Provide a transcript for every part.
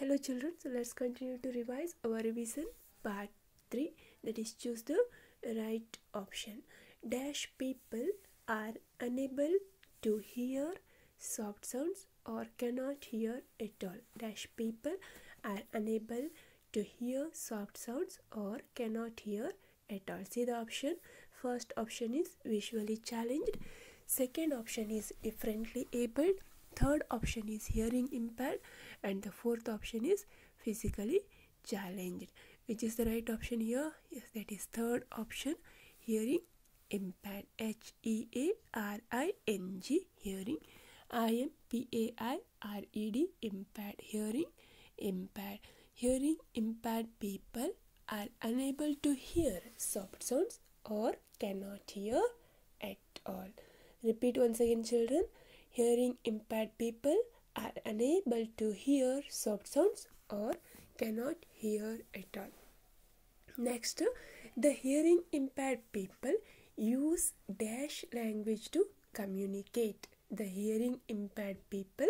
Hello children, so let's continue to revise our revision part 3 that is choose the right option. Dash people are unable to hear soft sounds or cannot hear at all. Dash people are unable to hear soft sounds or cannot hear at all. See the option. First option is visually challenged. Second option is differently abled. Third option is hearing impaired. And the fourth option is physically challenged. Which is the right option here? Yes, that is third option. Hearing impaired. H E A R I N G. Hearing. I M P A I R E D. Impaired. Hearing impaired. Hearing impaired people are unable to hear soft sounds or cannot hear at all. Repeat once again, children. Hearing impaired people are unable to hear soft sounds or cannot hear at all. Next, the hearing impaired people use dash language to communicate. The hearing impaired people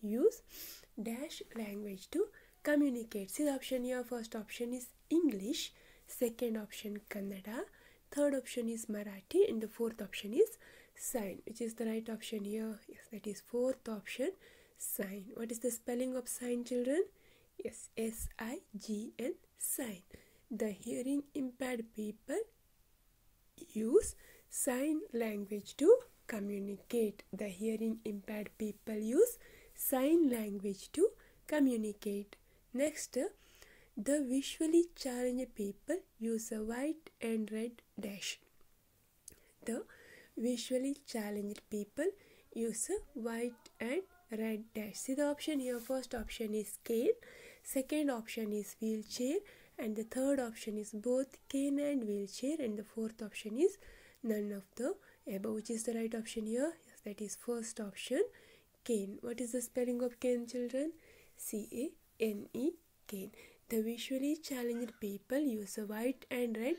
use dash language to communicate. See the option here. First option is English. Second option Kannada. Third option is Marathi. And the fourth option is sign. Which is the right option here? Yes, that is fourth option sign. What is the spelling of sign, children? Yes, S I G N sign. The hearing impaired people use sign language to communicate. The hearing impaired people use sign language to communicate. Next, the visually challenged people use a white and red dash. The visually challenged people use a white and red dash. See the option here. First option is cane. Second option is wheelchair. And the third option is both cane and wheelchair. And the fourth option is none of the above. Which is the right option here? Yes, that is first option cane. What is the spelling of cane, children? C A N E cane. The visually challenged people use a white and red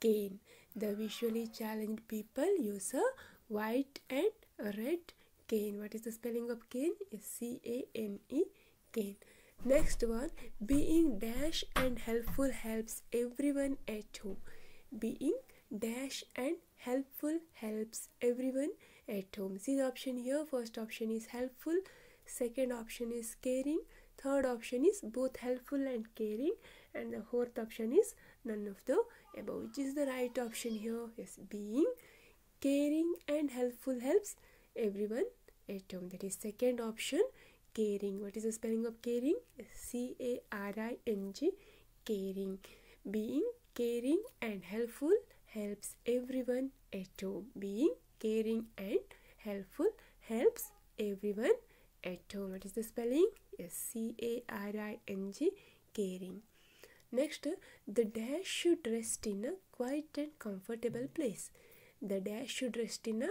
cane. The visually challenged people use a white and red cane. What is the spelling of cane? Is C A N E cane. Next one, being dash and helpful helps everyone at home. Being dash and helpful helps everyone at home. See the option here. First option is helpful. Second option is caring. Third option is both helpful and caring. And the fourth option is none of the above. Which is the right option here? Yes, being caring and helpful helps everyone at home. That is second option caring. What is the spelling of caring? C A R I N G caring. Being caring and helpful helps everyone at home. Being caring and helpful helps everyone at home. What is the spelling? Yes, C A R I N G caring. Next, the dash should rest in a quiet and comfortable place. The dash should rest in a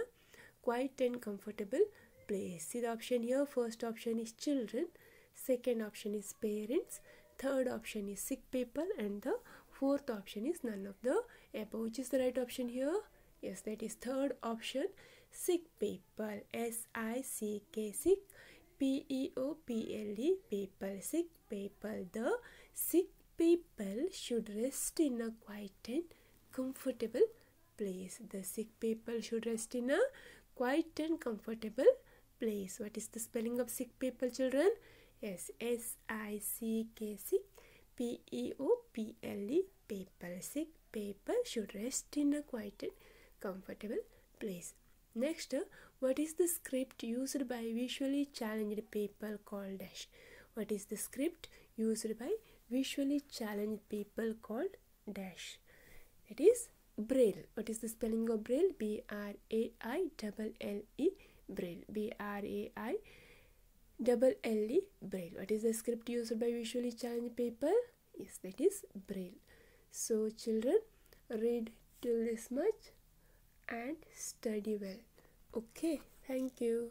quiet and comfortable place. See the option here. First option is children. Second option is parents. Third option is sick people. And the fourth option is none of the above. Which is the right option here? Yes, that is third option. Sick people. Sick. P E O P L E people. Sick people. The sick people should rest in a quiet and comfortable place. The sick people should rest in a quiet and comfortable place. What is the spelling of sick people, children? Yes, S I C K sick. P E O P L E people. Sick people should rest in a quiet and comfortable place. Next, what is the script used by visually challenged people called dash? What is the script used by visually challenged people called dash? It is braille. What is the spelling of braille? B R A I double L E braille. B R A I double L E braille. What is the script used by visually challenged people? Yes, that is braille. So, children, read till this much and study well. Okay, thank you.